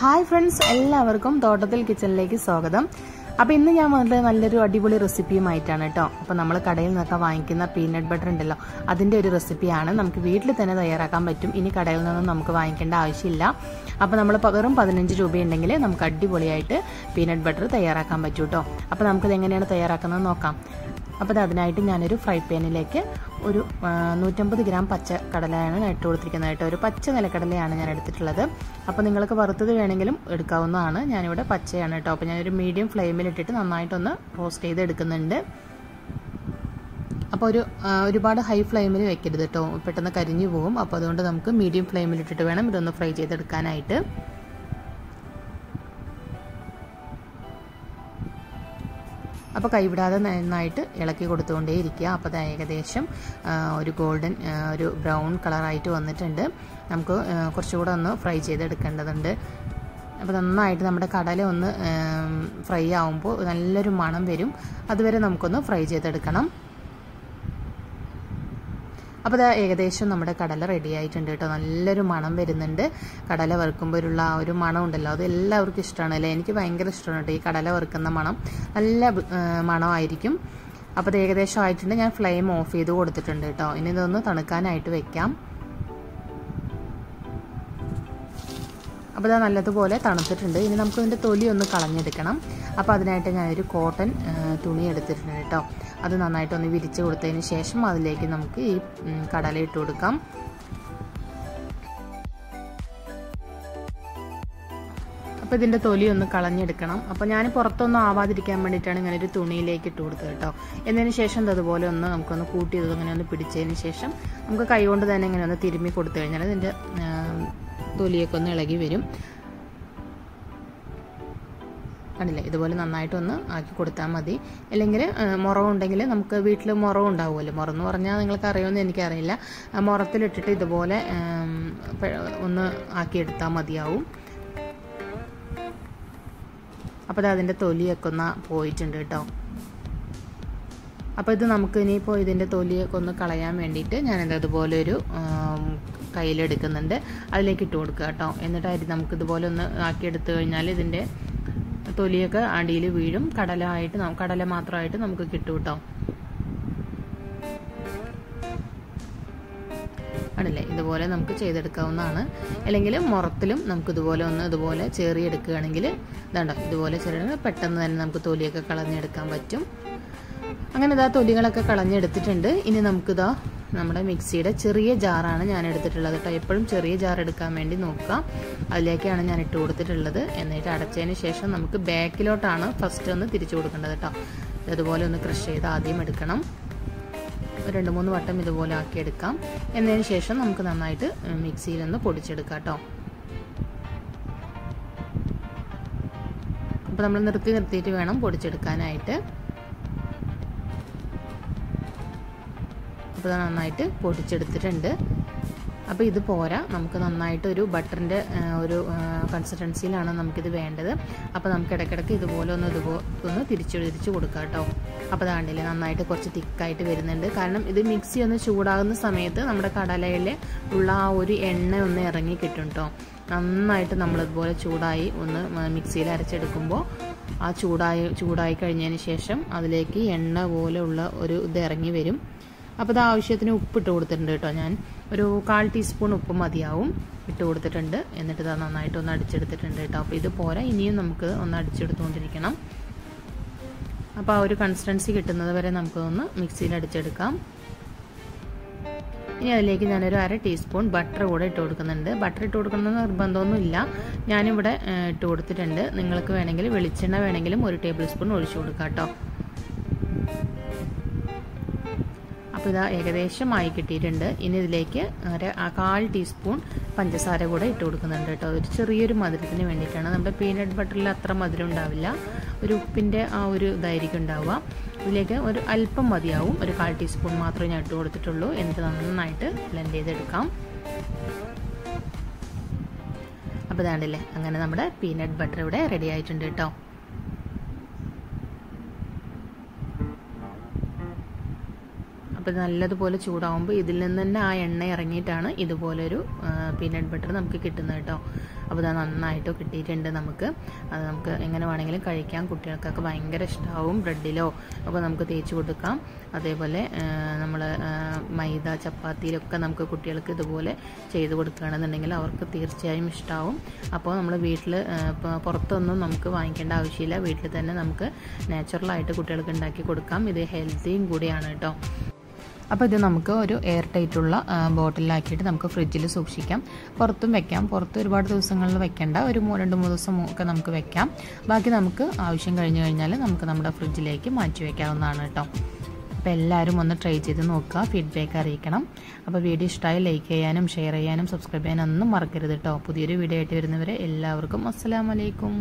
Hi friends എല്ലാവർക്കും തോട്ടത്തിൽ കിച്ചണിലേക്ക് സ്വാഗതം. അപ്പോൾ ഇന്ന് ഞാൻ വന്നിട്ട് നല്ലൊരു അടിപൊളി റെസിപ്പിയുമായിട്ടാണ് കേട്ടോ. അപ്പോൾ നമ്മൾ കടയിൽ നിന്നൊക്കെ വാങ്ങിക്കുന്ന പീനട്ട് ബട്ടർ ഉണ്ടല്ലോ അതിന്റെ ഒരു റെസിപ്പിയാണ്. നമുക്ക് വീട്ടിൽ തന്നെ തയ്യാറാക്കാൻ പറ്റും. ഇനി കടയിൽ നിന്നും നമുക്ക് വാങ്ങിക്കേണ്ട ആവശ്യമില്ല. അപ്പോൾ നമ്മൾ വെറും പതിനഞ്ച് രൂപയുണ്ടെങ്കിൽ നമുക്ക് അടിപൊളിയായിട്ട് പീനട്ട് ബട്ടർ തയ്യാറാക്കാൻ പറ്റും കേട്ടോ. അപ്പോൾ നമുക്കിത് എങ്ങനെയാണ് തയ്യാറാക്കുന്നത് നോക്കാം. അപ്പോൾ അത് അതിനായിട്ട് ഞാനൊരു ഫ്രൈ പാനിലേക്ക് ഒരു നൂറ്റമ്പത് ഗ്രാം പച്ച കടലയാണ് ഞാൻ ഇട്ട് കൊടുത്തിരിക്കുന്നത് കേട്ടോ. ഒരു പച്ച നിലക്കടലയാണ് ഞാൻ എടുത്തിട്ടുള്ളത്. അപ്പോൾ നിങ്ങൾക്ക് വറുത്തത് വേണമെങ്കിലും എടുക്കാവുന്നതാണ്. ഞാനിവിടെ പച്ചയാണ് കേട്ടോ. അപ്പോൾ ഞാനൊരു മീഡിയം ഫ്ലെയിമിൽ ഇട്ടിട്ട് നന്നായിട്ടൊന്ന് റോസ്റ്റ് ചെയ്ത് എടുക്കുന്നുണ്ട്. അപ്പോൾ ഒരു ഒരുപാട് ഹൈ ഫ്ലെയിമിൽ വെക്കരുത് കേട്ടോ. പെട്ടെന്ന് കരിഞ്ഞു പോകും. അപ്പോൾ അതുകൊണ്ട് നമുക്ക് മീഡിയം ഫ്ലെയിമിൽ ഇട്ടിട്ട് വേണം ഇതൊന്ന് ഫ്രൈ ചെയ്തെടുക്കാനായിട്ട്. അപ്പോൾ കൈവിടാതെ നന്നായിട്ട് ഇളക്കി കൊടുത്തുകൊണ്ടേ ഇരിക്കുക അപ്പോൾ അത് ഏകദേശം ഒരു ഗോൾഡൻ ഒരു ബ്രൗൺ കളറായിട്ട് വന്നിട്ടുണ്ട്. നമുക്ക് കുറച്ചുകൂടെ ഒന്ന് ഫ്രൈ ചെയ്തെടുക്കേണ്ടതുണ്ട്. അപ്പോൾ നന്നായിട്ട് നമ്മുടെ കടല ഒന്ന് ഫ്രൈ ആവുമ്പോൾ നല്ലൊരു മണം വരും. അതുവരെ നമുക്കൊന്ന് ഫ്രൈ ചെയ്തെടുക്കണം. അപ്പോൾ അത് ഏകദേശം നമ്മുടെ കടല റെഡി ആയിട്ടുണ്ട് കേട്ടോ. നല്ലൊരു മണം വരുന്നുണ്ട്. കടല വറുക്കുമ്പോഴുള്ള ആ ഒരു മണം ഉണ്ടല്ലോ അത് എല്ലാവർക്കും ഇഷ്ടമാണ് അല്ലേ? എനിക്ക് ഭയങ്കര ഇഷ്ടമാണ് കേട്ടോ ഈ കടല വറുക്കുന്ന മണം. നല്ല മണമായിരിക്കും. അപ്പോൾ അത് ഏകദേശം ആയിട്ടുണ്ട്. ഞാൻ ഫ്ലെയിം ഓഫ് ചെയ്ത് കൊടുത്തിട്ടുണ്ട് കേട്ടോ. ഇനി ഇതൊന്ന് തണുക്കാനായിട്ട് വെക്കാം. അപ്പോൾ അത് നല്ലതുപോലെ തണുത്തിട്ടുണ്ട്. ഇനി നമുക്ക് ഇതിന്റെ തൊലി ഒന്ന് കളഞ്ഞെടുക്കണം. അപ്പോൾ അതിനായിട്ട് ഞാനൊരു കോട്ടൺ തുണി എടുത്തിട്ടുണ്ട് കേട്ടോ. അത് നന്നായിട്ടൊന്ന് വിരിച്ച് കൊടുത്തതിന് ശേഷം അതിലേക്ക് നമുക്ക് ഈ കടല ഇട്ട് കൊടുക്കാം. അപ്പോൾ ഇതിന്റെ തൊലി ഒന്ന് കളഞ്ഞെടുക്കണം. അപ്പോൾ ഞാൻ പുറത്തൊന്നും ആവാതിരിക്കാൻ വേണ്ടിയിട്ടാണ് ഇങ്ങനെ ഒരു തുണിയിലേക്ക് ഇട്ട് കൊടുത്തത് കേട്ടോ. എന്നതിന് ശേഷം അതുപോലെ ഒന്ന് നമുക്കൊന്ന് കൂട്ടി ഇത് ഇങ്ങനെ ഒന്ന് പിടിച്ചതിന് ശേഷം നമുക്ക് കൈകൊണ്ട് തന്നെ ഇങ്ങനെ ഒന്ന് തിരുമ്മി കൊടുത്തു കഴിഞ്ഞാൽ ഇതിന്റെ തൊലിയൊക്കെ ഒന്ന് ഇളകി വരും. കണ്ടില്ലേ? ഇതുപോലെ നന്നായിട്ടൊന്ന് ആക്കി കൊടുത്താൽ മതി. അല്ലെങ്കിൽ മുറവുണ്ടെങ്കിൽ നമുക്ക് വീട്ടിൽ മുറവ് ഉണ്ടാവുമല്ലോ. മുറന്ന് പറഞ്ഞാൽ നിങ്ങൾക്ക് അറിയുമെന്ന് എനിക്കറിയില്ല. മുറത്തിലിട്ടിട്ട് ഇതുപോലെ ഒന്ന് ആക്കിയെടുത്താൽ മതിയാവും. അപ്പോൾ അത് അതിന്റെ തൊലിയൊക്കെ ഒന്ന് പോയിട്ടുണ്ട് കേട്ടോ. അപ്പോൾ ഇത് നമുക്ക് ഇനിയിപ്പോൾ ഇതിന്റെ തൊലിയൊക്കെ ഒന്ന് കളയാൻ വേണ്ടിയിട്ട് ഞാനെന്താ അതുപോലെ ഒരു കയ്യിലെടുക്കുന്നുണ്ട്. അതിലേക്ക് ഇട്ട് കൊടുക്കുക കേട്ടോ. എന്നിട്ടായിട്ട് നമുക്ക് ഇതുപോലെ ഒന്ന് ആക്കിയെടുത്തു കഴിഞ്ഞാൽ ഇതിന്റെ തൊലിയൊക്കെ അടിയിൽ വീഴും. കടലായിട്ട് കടല മാത്രമായിട്ട് നമുക്ക് കിട്ടും കേട്ടോ. ആണല്ലേ? ഇതുപോലെ നമുക്ക് ചെയ്തെടുക്കാവുന്നതാണ്. അല്ലെങ്കിൽ മുറത്തിലും നമുക്ക് ഇതുപോലെ ഒന്ന് ഇതുപോലെ ചേറിയെടുക്കുകയാണെങ്കിൽ ഇതാണ്ടോ ഇതുപോലെ ചെറിയ പെട്ടെന്ന് തന്നെ നമുക്ക് തൊലിയൊക്കെ കളഞ്ഞെടുക്കാൻ പറ്റും. അങ്ങനെ ഇതാ തൊലികളൊക്കെ കളഞ്ഞെടുത്തിട്ടുണ്ട്. ഇനി നമുക്കിതാ നമ്മുടെ മിക്സിയുടെ ചെറിയ ജാറാണ് ഞാൻ എടുത്തിട്ടുള്ളത് കേട്ടോ. എപ്പോഴും ചെറിയ ജാർ എടുക്കാൻ വേണ്ടി നോക്കുക. അതിലേക്കാണ് ഞാൻ ഇട്ട് കൊടുത്തിട്ടുള്ളത്. എന്നിട്ട് അടച്ചതിന് ശേഷം നമുക്ക് ബാക്കിലോട്ടാണ് ഫസ്റ്റ് ഒന്ന് തിരിച്ചു കൊടുക്കേണ്ടത് കേട്ടോ. ഇതുപോലെ ഒന്ന് ക്രഷ് ചെയ്ത് ആദ്യം എടുക്കണം. രണ്ട് മൂന്ന് വട്ടം ഇതുപോലെ ആക്കി എടുക്കാം. എന്നതിന് ശേഷം നമുക്ക് നന്നായിട്ട് മിക്സിയിൽ ഒന്ന് പൊടിച്ചെടുക്കാം കേട്ടോ. അപ്പോൾ നമ്മൾ നിർത്തി നിർത്തിയിട്ട് വേണം പൊടിച്ചെടുക്കാനായിട്ട്. അപ്പോൾ നന്നായിട്ട് പൊടിച്ചെടുത്തിട്ടുണ്ട്. അപ്പോൾ ഇത് പോരാ. നമുക്ക് നന്നായിട്ട് ഒരു ബട്ടറിന്റെ ഒരു കൺസിസ്റ്റൻസിയിലാണ് നമുക്കിത് വേണ്ടത്. അപ്പോൾ നമുക്ക് ഇടയ്ക്കിടയ്ക്ക് ഇതുപോലെ ഒന്ന് ഇതുപോലെ ഒന്ന് തിരിച്ചു തിരിച്ച് കൊടുക്കാം കേട്ടോ അപ്പോൾ അതാണ്ടില്ലേ നന്നായിട്ട് കുറച്ച് തിക്കായിട്ട് വരുന്നുണ്ട്. കാരണം ഇത് മിക്സി ഒന്ന് ചൂടാകുന്ന സമയത്ത് നമ്മുടെ കടലയിൽ ഉള്ള ആ ഒരു എണ്ണ ഒന്ന് ഇറങ്ങി കിട്ടും കേട്ടോ നന്നായിട്ട് നമ്മളിതുപോലെ ചൂടായി ഒന്ന് മിക്സിയിൽ അരച്ചെടുക്കുമ്പോൾ ആ ചൂടായി ചൂടായി കഴിഞ്ഞതിന് ശേഷം അതിലേക്ക് എണ്ണ പോലെയുള്ള ഒരു ഇത് ഇറങ്ങി വരും. അപ്പോൾ ഇത് ആവശ്യത്തിന് ഉപ്പ് ഇട്ട് കൊടുത്തിട്ടുണ്ട് കേട്ടോ ഞാൻ. ഒരു കാൽ ടീസ്പൂൺ ഉപ്പ് മതിയാവും. ഇട്ട് കൊടുത്തിട്ടുണ്ട്. എന്നിട്ട് ഇത് നന്നായിട്ട് ഒന്ന് അടിച്ചെടുത്തിട്ടുണ്ട് കേട്ടോ. അപ്പോൾ ഇത് പോരാ. ഇനിയും നമുക്ക് ഒന്ന് അടിച്ചെടുത്തുകൊണ്ടിരിക്കണം. അപ്പോൾ ആ ഒരു കൺസിസ്റ്റൻസി കിട്ടുന്നത് വരെ നമുക്കൊന്ന് മിക്സിയിൽ അടിച്ചെടുക്കാം. ഇനി അതിലേക്ക് ഞാനൊരു അര ടീസ്പൂൺ ബട്ടർ കൂടെ ഇട്ട് കൊടുക്കുന്നുണ്ട്. ബട്ടർ ഇട്ട് കൊടുക്കണമെന്ന് നിർബന്ധമൊന്നുമില്ല. ഞാനിവിടെ ഇട്ട് കൊടുത്തിട്ടുണ്ട്. നിങ്ങൾക്ക് വേണമെങ്കിൽ വെളിച്ചെണ്ണ വേണമെങ്കിലും ഒരു ടേബിൾ സ്പൂൺ ഒഴിച്ചു കൊടുക്കാം കേട്ടോ. അപ്പോൾ ഇതാ ഏകദേശമായി കിട്ടിയിട്ടുണ്ട്. ഇനി ഇതിലേക്ക് അര കാൽ ടീസ്പൂൺ പഞ്ചസാര കൂടെ ഇട്ട് കൊടുക്കുന്നുണ്ട് കേട്ടോ. ഒരു ചെറിയൊരു മധുരത്തിന് വേണ്ടിയിട്ടാണ്. നമ്മുടെ പീനട്ട് ബട്ടറിൽ അത്ര മധുരം ഉണ്ടാവില്ല. ഒരു ഉപ്പിന്റെ ആ ഒരു ഇതായിരിക്കും ഉണ്ടാവുക. ഇതിലേക്ക് ഒരു അല്പം മതിയാവും. ഒരു കാൽ ടീസ്പൂൺ മാത്രമേ ഞാൻ ഇട്ട് കൊടുത്തിട്ടുള്ളൂ. എന്നിട്ട് നന്നായിട്ട് ബ്ലെൻഡ് ചെയ്തെടുക്കാം. അപ്പോൾ ഇതാണ്ടല്ലേ. അങ്ങനെ നമ്മുടെ പീനട്ട് ബട്ടർ ഇവിടെ റെഡി ആയിട്ടുണ്ട് കേട്ടോ. ഇത് നല്ലതുപോലെ ചൂടാവുമ്പോൾ ഇതിൽ നിന്ന് തന്നെ ആ എണ്ണ ഇറങ്ങിയിട്ടാണ് ഇതുപോലൊരു പീനട്ട് ബട്ടർ നമുക്ക് കിട്ടുന്നത് കേട്ടോ. അപ്പോൾ അത് നന്നായിട്ട് കിട്ടിയിട്ടുണ്ട് നമുക്ക്. അത് നമുക്ക് എങ്ങനെ വേണമെങ്കിലും കഴിക്കാം. കുട്ടികൾക്കൊക്കെ ഭയങ്കര ഇഷ്ടമാവും ബ്രെഡിലോ. അപ്പോൾ നമുക്ക് തേച്ച് കൊടുക്കാം. അതേപോലെ നമ്മൾ മൈദ ചപ്പാത്തിയിലൊക്കെ നമുക്ക് കുട്ടികൾക്ക് ഇതുപോലെ ചെയ്ത് കൊടുക്കുകയാണെന്നുണ്ടെങ്കിൽ അവർക്ക് തീർച്ചയായും ഇഷ്ടമാവും അപ്പോൾ നമ്മൾ വീട്ടിൽ പുറത്തൊന്നും നമുക്ക് വാങ്ങിക്കേണ്ട ആവശ്യമില്ല. വീട്ടിൽ തന്നെ നമുക്ക് നാച്ചുറലായിട്ട് കുട്ടികൾക്ക് ഉണ്ടാക്കി കൊടുക്കാം. ഇത് ഹെൽത്തിയും കൂടിയാണ് കേട്ടോ. അപ്പോൾ ഇത് നമുക്ക് ഒരു എയർ ടൈറ്റുള്ള ബോട്ടിലാക്കിയിട്ട് നമുക്ക് ഫ്രിഡ്ജിൽ സൂക്ഷിക്കാം. പുറത്തും വെക്കാം. പുറത്ത് ഒരുപാട് ദിവസങ്ങളിൽ വെക്കേണ്ട. ഒരു രണ്ട് മൂന്ന് ദിവസം ഒക്കെ നമുക്ക് വെക്കാം. ബാക്കി നമുക്ക് ആവശ്യം കഴിഞ്ഞു കഴിഞ്ഞാൽ നമുക്ക് നമ്മുടെ ഫ്രിഡ്ജിലേക്ക് മാറ്റി വയ്ക്കാവുന്നതാണ് കേട്ടോ. അപ്പോൾ എല്ലാവരും ഒന്ന് ട്രൈ ചെയ്ത് നോക്കുക. ഫീഡ്ബാക്ക് അറിയിക്കണം. അപ്പോൾ വീഡിയോ ഇഷ്ടമായി ലൈക്ക് ചെയ്യാനും ഷെയർ ചെയ്യാനും സബ്സ്ക്രൈബ് ചെയ്യാനൊന്നും മറക്കരുത് കേട്ടോ. പുതിയൊരു വീഡിയോ ആയിട്ട് വരുന്നവരെ എല്ലാവർക്കും അസ്സലാമലൈക്കും